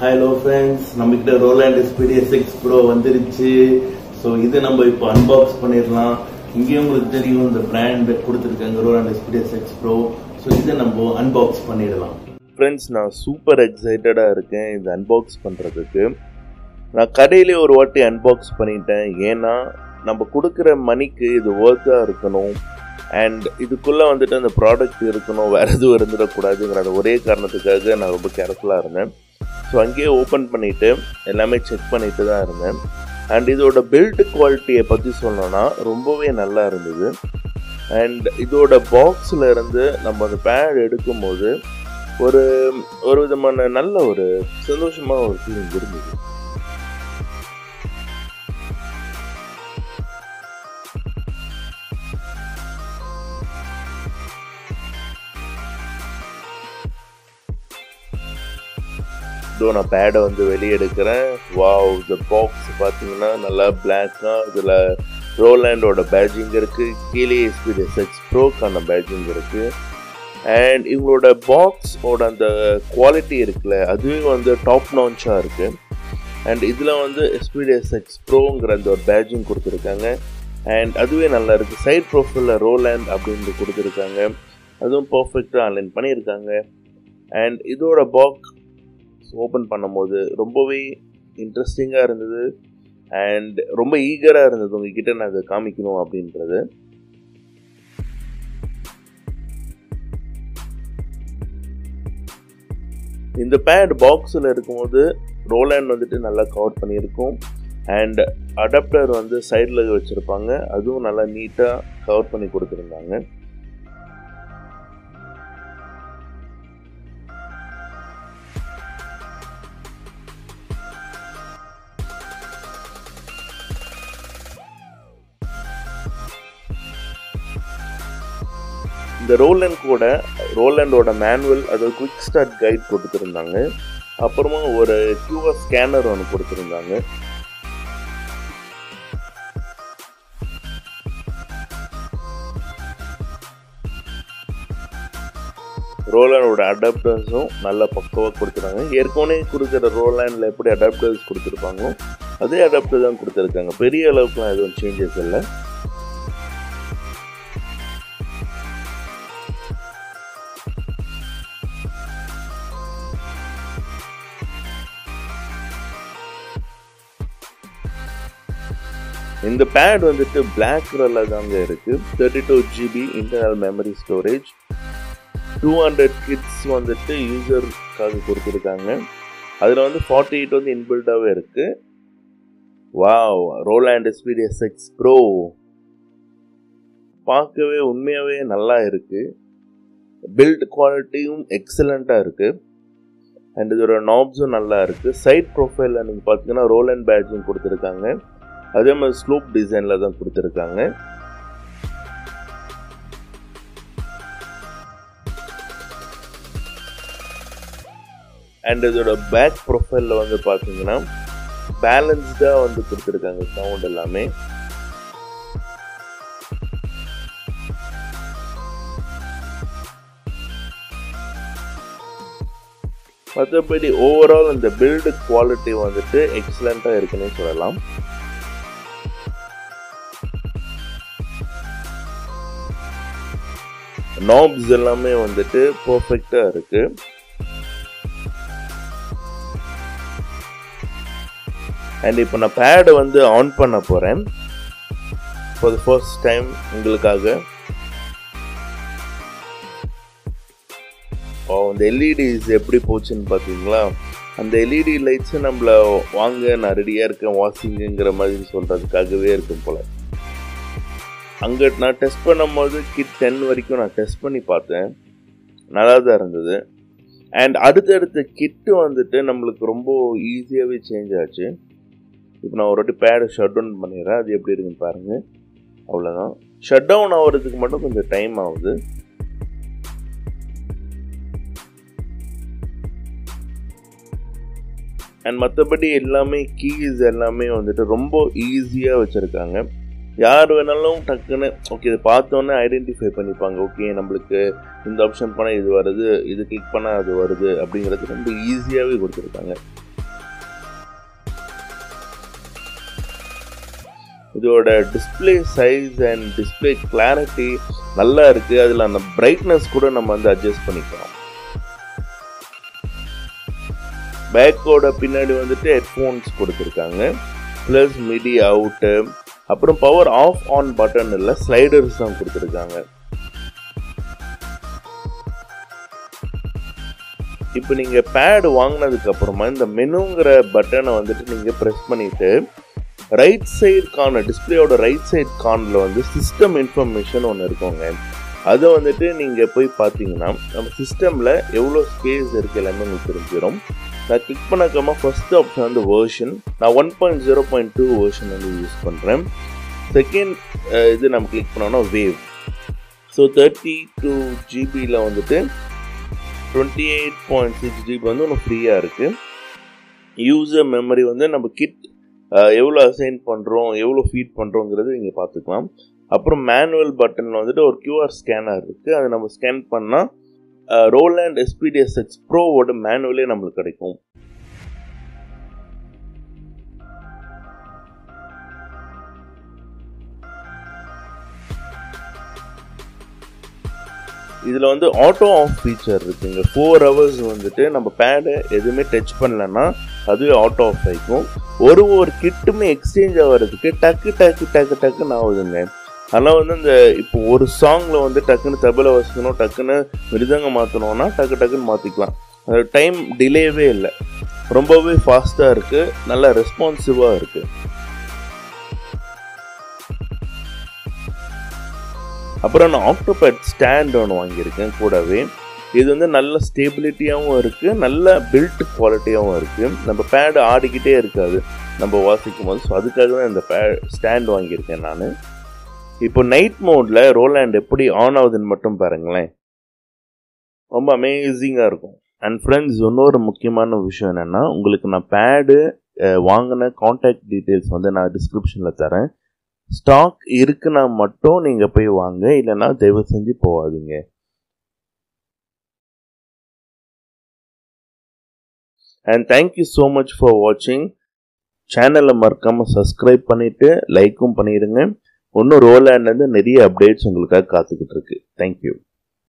Hello friends நம்மகிட்ட Roland SPDS six bro வந்துருச்சு. So இது நம்ம இப்போ அன்பாக்ஸ் பண்ணிடலாம். இங்கேயும் உங்களுக்கு தெரியும் இந்த பிராண்ட் கொடுத்துருக்காங்க Roland SPDS six pro so இதை நம்ம அன்பாக்ஸ் பண்ணிடலாம். ஃப்ரெண்ட்ஸ் நான் சூப்பர் எக்ஸைட்டடாக இருக்கேன் இந்த அன்பாக்ஸ் பண்ணுறதுக்கு நான் கடையிலே ஒரு வாட்டி அன்பாக்ஸ் பண்ணிட்டேன். ஏன்னா நம்ம கொடுக்குற மணிக்கு இது ஒர்த்தாக இருக்கணும். அண்ட் இதுக்குள்ளே வந்துட்டு அந்த ப்ராடக்ட் இருக்கணும். வேறு எதுவும் இருந்துடக்கூடாதுங்கிற அந்த ஒரே காரணத்துக்காக நான் ரொம்ப கேர்ஃபுல்லாக இருந்தேன். ஸோ அங்கேயே ஓப்பன் பண்ணிவிட்டு எல்லாமே செக் பண்ணிட்டு தான் இருந்தேன். அண்ட் இதோட பில்ட் குவாலிட்டியை பற்றி சொல்லணும்னா ரொம்பவே நல்லா இருந்தது. அண்ட் இதோட பாக்ஸில் இருந்து நம்ம அந்த பேட் எடுக்கும்போது ஒரு ஒரு விதமான நல்ல ஒரு சந்தோஷமாக ஒரு ஃபீலிங் இருந்தது. ஸோ நான் பேடை வந்து வெளியே எடுக்கிறேன். வாவ் இந்த பாக்ஸ் பார்த்தீங்கன்னா நல்லா பிளாக்காக இதில் ரோலாண்டோட பேட்ஜிங் இருக்குது கீழே எஸ்பிடி எஸ்எக்ஸ் ப்ரோக்கான பேட்ஜிங் இருக்குது அண்ட் இவங்களோட பாக்ஸோட அந்த குவாலிட்டி இருக்குல்ல அதுவே வந்து டாப் நான்ச்சாக இருக்குது அண்ட் இதில் வந்து எஸ்பிடிஎஸ் எக்ஸ் ப்ரோங்கிற அந்த ஒரு பேட்ஜிங் கொடுத்துருக்காங்க. அண்ட் அதுவே நல்லா இருக்குது சைட் ப்ரொஃபைலில் ரோலேண்ட் அப்படின்னு கொடுத்துருக்காங்க. அதுவும் பர்ஃபெக்டாக ஆன்லைன் பண்ணியிருக்காங்க. அண்ட் இதோட பாக்ஸ் ஓப்பன் பண்ணும்போது ரொம்பவே இன்ட்ரெஸ்டிங்காக இருந்தது. அண்ட் ரொம்ப ஈகராக இருந்தது. உங்ககிட்ட நான் அதை காமிக்கணும் அப்படின்றது. இந்த பேட் பாக்ஸில் இருக்கும்போது ரோலேண்ட் வந்துட்டு நல்லா கவர் பண்ணியிருக்கும். அண்ட் அடாப்டர் வந்து சைடில் வச்சுருப்பாங்க. அதுவும் நல்லா நீட்டாக கவர் பண்ணி கொடுத்துருந்தாங்க. இந்த ரோலண்ட் கூட ரோலண்டோட மேனுவல் அதாவது குவிக் ஸ்டார்ட் கைட் கொடுத்துருந்தாங்க. அப்புறமா ஒரு கியூஆர் ஸ்கேனர் ஒன்று கொடுத்துருந்தாங்க. ரோலனோட அடாப்டர்ஸும் நல்லா பக்கவாக கொடுத்துருக்காங்க ஏற்கனவே கொடுக்குற ரோலாண்டில் எப்படி அடாப்டர்ஸ் கொடுத்துருப்பாங்களோ அதே அடாப்டர் தான் கொடுத்துருக்காங்க. பெரிய அளவுக்குலாம் எதுவும் சேஞ்சஸ் இல்லை. இந்த பேட் வந்துட்டு பிளாக் கலரில் தாங்க இருக்கு. Thirty two GB internal memory storage two hundred kits வந்துட்டு யூசருக்காக கொடுத்துருக்காங்க. அதில் வந்து ஃபார்ட்டி எயிட் வந்து இன்பில்டாகவே இருக்குது wow Roland SPD SX pro பார்க்கவே உண்மையாகவே நல்லா இருக்குது பில்ட் குவாலிட்டியும் எக்ஸலண்ட்டாக இருக்குது அண்ட் இதோட நாப்ஸும் நல்லா இருக்குது சைட் ப்ரொஃபைலில் நீங்கள் பார்த்தீங்கன்னா ரோல் அண்ட் பேட்ஜும் கொடுத்துருக்காங்க. அதே மாதிரி ஸ்லோப் டிசைனில் தான் கொடுத்துருக்காங்க. அண்ட் இதோட பேக் ப்ரொஃபைலில் வந்து பார்த்தீங்கன்னா பேலன்ஸ்டாக வந்து கொடுத்துருக்காங்க சவுண்ட் எல்லாமே. மற்றபடி ஓவரால் இந்த பில்டு குவாலிட்டி வந்துட்டு எக்ஸலண்ட்டாக இருக்குன்னு சொல்லலாம். நாப்ஸ் எல்லாமே வந்துட்டு பர்ஃபெக்டாக இருக்கு. அண்ட் இப்போ நான் பேடை வந்து ஆன் பண்ண போகிறேன் ஃபார் த ஃபர்ஸ்ட் டைம் உங்களுக்காக. அந்த எல்இடிஸ் எப்படி போச்சுன்னு பார்த்தீங்களா அந்த எல்இடி லைட்ஸு நம்மளை வாங்க நான் ரெடியாக இருக்கேன் வாஷிங்குங்கிற மாதிரி சொல்கிறதுக்காகவே இருக்கும் போல். அங்கே நான் டெஸ்ட் பண்ணும்போது கிட் டென் வரைக்கும் நான் டெஸ்ட் பண்ணி பார்த்தேன். நல்லா தான் இருந்தது. அண்ட் அடுத்தடுத்த கிட்டு வந்துட்டு நம்மளுக்கு ரொம்ப ஈஸியாகவே சேஞ்ச் ஆச்சு. இப்போ நான் ஒரு வாட்டி பேடை ஷட் டவுன் பண்ணிடுறேன். அது எப்படி இருக்குன்னு பாருங்கள் அவ்வளோதான் ஷட் டவுன் ஆகிறதுக்கு மட்டும் கொஞ்சம் டைம் ஆகுது. அண்ட் மற்றபடி எல்லாமே கீஸ் எல்லாமே வந்துட்டு ரொம்ப ஈஸியாக வச்சுருக்காங்க. யார் வேணாலும் டக்குன்னு ஓகே இதை பார்த்தோன்னே ஐடென்டிஃபை பண்ணிப்பாங்க. ஓகே நம்மளுக்கு இந்த ஆப்ஷன் பண்ணால் இது வருது இது கிளிக் பண்ணால் அது வருது அப்படிங்கிறது ரொம்ப ஈஸியாகவே கொடுத்துருக்காங்க இதோட display size and display clarity நல்லா இருக்குது அதில் அந்த பிரைட்னஸ் கூட நம்ம வந்து அட்ஜஸ்ட் பண்ணிக்கலாம். பேக்கோட பின்னாடி வந்துட்டு ஹெட்ஃபோன்ஸ் கொடுத்துருக்காங்க. ப்ளஸ் மிடி அவுட்டு அப்புறம் பவர் ஆஃப் ஆன் பட்டன் இல்லை ஸ்லைடர்ஸ் தான் கொடுத்துருக்காங்க. இப்போ நீங்கள் பேடு வாங்கினதுக்கு அப்புறமா இந்த மெனுங்கிற பட்டனை வந்துட்டு நீங்கள் ப்ரெஸ் பண்ணிவிட்டு ரைட் சைடு கார்னர் டிஸ்பிளேயோட ரைட் சைடு கார்னரில் வந்து சிஸ்டம் இன்ஃபர்மேஷன் ஒன்று இருக்குங்க. அதை வந்துட்டு நீங்கள் போய் பார்த்தீங்கன்னா நம்ம சிஸ்டமில் எவ்வளோ ஸ்பேஸ் இருக்குது எல்லாமே உங்களுக்கு தெரிஞ்சிடும் நான் கிளிக் பண்ணக்கமா ஃபஸ்ட் ஆப்ஷன் வந்து வேர்ஷன் நான் one point zero point two version வந்து யூஸ் பண்ணுறேன் செகண்ட் இது நம்ம கிளிக் பண்ணோன்னா வேவ் ஸோ தேர்ட்டி டூ ஜிபியில் வந்துட்டு twenty eight point six GB வந்து ஒன்று ஃப்ரீயாக இருக்குது யூசர் மெமரி வந்து நம்ம கிட் எவ்வளோ அசைன் பண்ணுறோம் எவ்வளோ ஃபீட் பண்ணுறோங்கிறது இங்கே பார்த்துக்கலாம். அப்புறம் மேனுவல் பட்டனில் வந்துட்டு ஒரு கியூஆர் ஸ்கேனர் இருக்குது அதை நம்ம ஸ்கேன் பண்ணால் ரோலேண்ட் எஸ்பிடிஎஸ் எக்ஸ் ப்ரோவோட மேனுவலே நம்மளுக்கு கிடைக்கும். இதில் வந்து ஆட்டோ ஆஃப் ஃபீச்சர் இருக்குங்க. ஃபோர் ஹவர்ஸ் வந்துட்டு நம்ம பேடை எதுவுமே டச் பண்ணலன்னா அதுவே ஆட்டோ ஆஃப் ஆகிக்கும் ஒரு ஒரு கிட்டுமே எக்ஸ்சேஞ்ச் ஆகிறதுக்கு டக்கு டக்கு டக்கு டக்குன்னு ஆகுதுங்க. ஆனால் வந்து இந்த இப்போ ஒரு சாங்கில் வந்து டக்குன்னு தபில வசிக்கணும் டக்குன்னு மிருதங்க மாற்றணும்னா டக்கு டக்குன்னு மாற்றிக்கலாம் அது டைம் டிலேவே இல்லை. ரொம்பவே ஃபாஸ்ட்டாக இருக்குது நல்லா ரெஸ்பான்சிவாக இருக்குது அப்புறம் நான் ஆக்டோபேட் ஸ்டாண்ட் ஒன்று வாங்கியிருக்கேன் கூடவே. இது வந்து நல்ல ஸ்டேபிலிட்டியாகவும் இருக்குது நல்ல பில்ட் குவாலிட்டியாகவும் இருக்குது நம்ம பேடு ஆடிக்கிட்டே இருக்காது. நம்ம வாசிக்கும் போது ஸோ அதுக்காக தான் இந்த பே ஸ்டாண்ட் வாங்கியிருக்கேன் நான். இப்போ நைட் மோடில் ரோலாண்ட் எப்படி ஆன் ஆகுதுன்னு மட்டும் பாருங்களேன். ரொம்ப அமேசிங்காக இருக்கும். அண்ட் ஃப்ரெண்ட்ஸ் இன்னொரு முக்கியமான விஷயம் என்னென்னா உங்களுக்கு நான் பேடு வாங்கின காண்டாக்ட் டீட்டெயில்ஸ் வந்து நான் டிஸ்கிரிப்ஷனில் தரேன். ஸ்டாக் இருக்குன்னா மட்டும் நீங்கள் போய் வாங்க இல்லைன்னா தயவு செஞ்சு போகாதீங்க. And thank you so much for வாட்சிங் சேனலை மறக்காமல் சப்ஸ்கிரைப் பண்ணிவிட்டு லைக்கும் பண்ணிடுங்க. இன்னும் ரோலேண்ட்லேருந்து நிறைய அப்டேட்ஸ் உங்களுக்காக காத்துக்கிட்டு இருக்கு. தேங்க்யூ